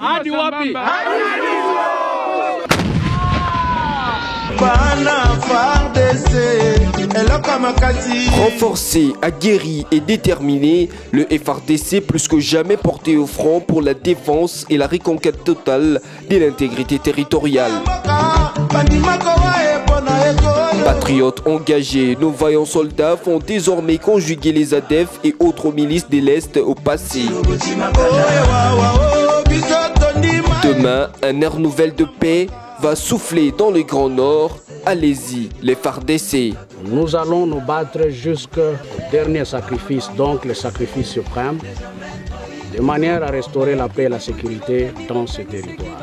hadi wapi? Renforcé, aguerri et déterminé, le FRDC plus que jamais porté au front pour la défense et la reconquête totale de l'intégrité territoriale. Patriotes engagés, nos vaillants soldats font désormais conjuguer les ADEF et autres milices de l'Est au passé. Demain, un air nouvelle de paix va souffler dans le Grand Nord. Allez-y, les FARDC. Nous allons nous battre jusqu'au dernier sacrifice, donc le sacrifice suprême, de manière à restaurer la paix et la sécurité dans ce territoire.